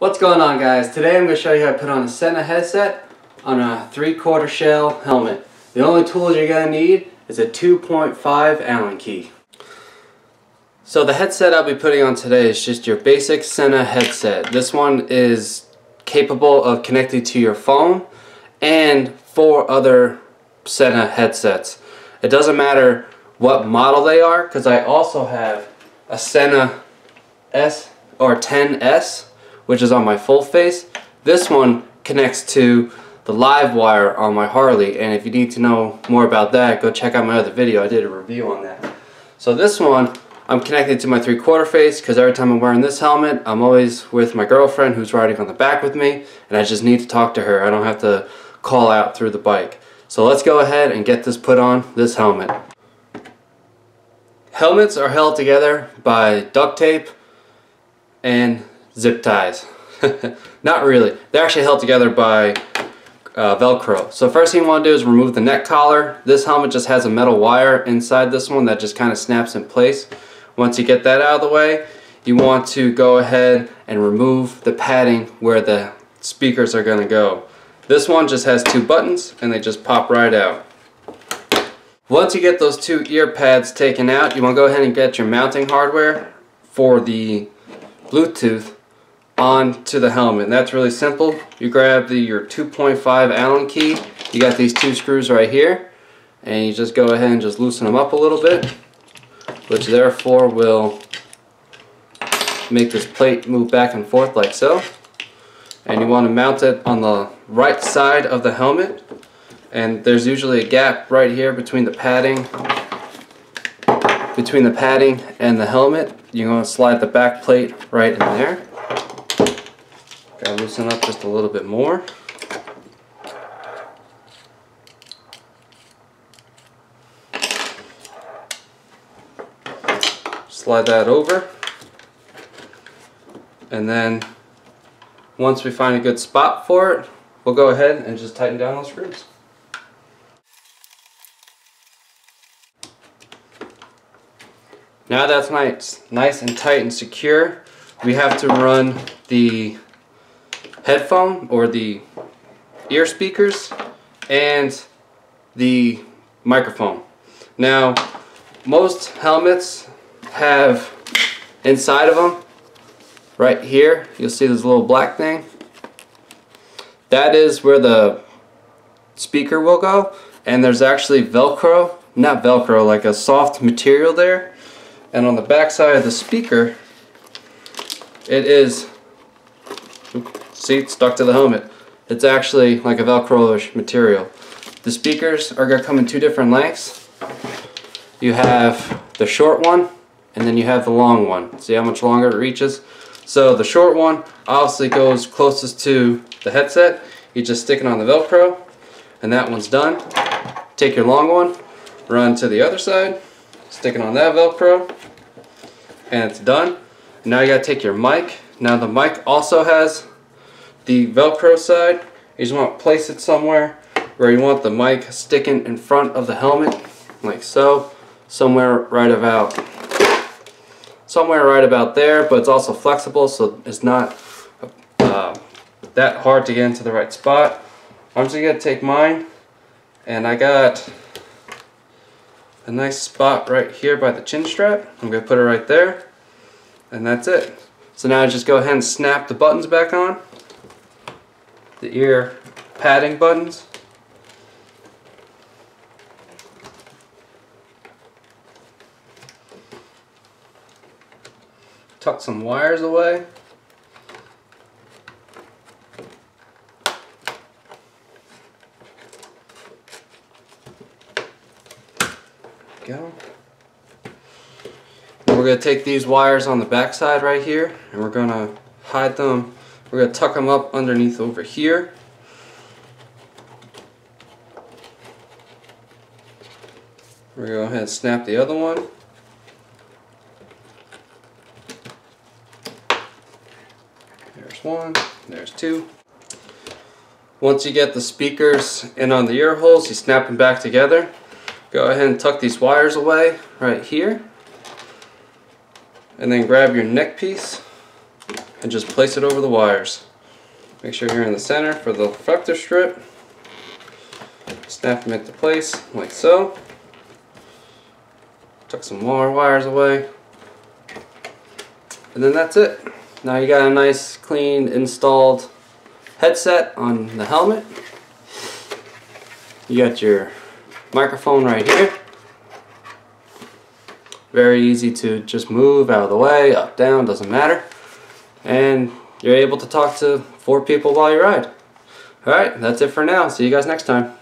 What's going on guys? Today I'm going to show you how to put on a Sena headset on a 3 quarter shell helmet. The only tools you're going to need is a 2.5 Allen key. So the headset I'll be putting on today is just your basic Sena headset. This one is capable of connecting to your phone and four other Sena headsets. It doesn't matter what model they are because I also have a Sena S or 10S which is on my full face. This one connects to the live wire on my Harley and if you need to know more about that go check out my other video. I did a review on that. So this one I'm connected to my three quarter face because every time I'm wearing this helmet I'm always with my girlfriend who's riding on the back with me and I just need to talk to her. I don't have to call out through the bike. So let's go ahead and get this put on this helmet. Helmets are held together by duct tape and zip ties. Not really. They're actually held together by uh, Velcro. So first thing you want to do is remove the neck collar. This helmet just has a metal wire inside this one that just kind of snaps in place. Once you get that out of the way, you want to go ahead and remove the padding where the speakers are going to go. This one just has two buttons and they just pop right out. Once you get those two ear pads taken out, you want to go ahead and get your mounting hardware for the Bluetooth onto the helmet. And that's really simple. You grab the your 2.5 Allen key. You got these two screws right here. And you just go ahead and just loosen them up a little bit. Which therefore will make this plate move back and forth like so. And you want to mount it on the right side of the helmet. And there's usually a gap right here between the padding between the padding and the helmet. You're going to slide the back plate right in there. Gotta loosen up just a little bit more. Slide that over. And then once we find a good spot for it, we'll go ahead and just tighten down those screws. Now that's nice, nice and tight and secure, we have to run the headphone or the ear speakers and the microphone. Now, most helmets have inside of them, right here, you'll see this little black thing. That is where the speaker will go. And there's actually Velcro, not Velcro, like a soft material there. And on the back side of the speaker, it is See, it's stuck to the helmet. It's actually like a Velcro-ish material. The speakers are going to come in two different lengths. You have the short one, and then you have the long one. See how much longer it reaches? So the short one obviously goes closest to the headset. You just stick it on the Velcro, and that one's done. Take your long one, run to the other side, stick it on that Velcro, and it's done. Now you gotta take your mic. Now the mic also has the velcro side you just want to place it somewhere where you want the mic sticking in front of the helmet like so somewhere right about somewhere right about there but it's also flexible so it's not uh, that hard to get into the right spot. I'm just gonna take mine and I got a nice spot right here by the chin strap. I'm gonna put it right there and that's it. So now I just go ahead and snap the buttons back on the ear padding buttons. Tuck some wires away. Go. We're going to take these wires on the back side right here and we're going to hide them we're going to tuck them up underneath over here. We're going to go ahead and snap the other one. There's one, there's two. Once you get the speakers in on the ear holes, you snap them back together. Go ahead and tuck these wires away right here. And then grab your neck piece and just place it over the wires. Make sure you're in the center for the reflector strip. Snap them into place like so. Tuck some more wires away. And then that's it. Now you got a nice clean installed headset on the helmet. You got your microphone right here. Very easy to just move out of the way, up, down, doesn't matter. And you're able to talk to four people while you ride. Alright, that's it for now. See you guys next time.